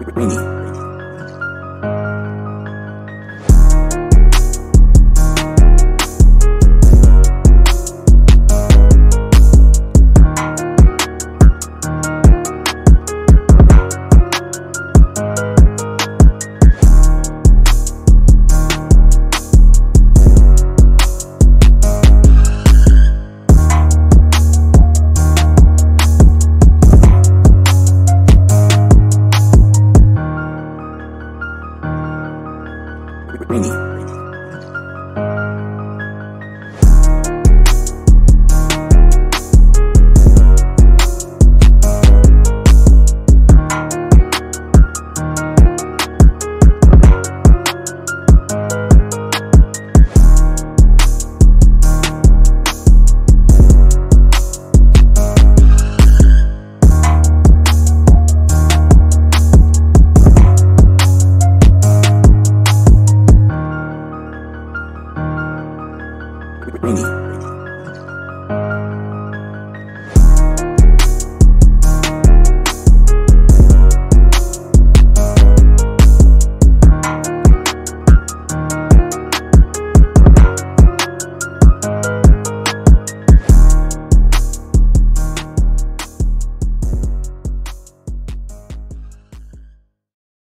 Rainy. Rini. Rini.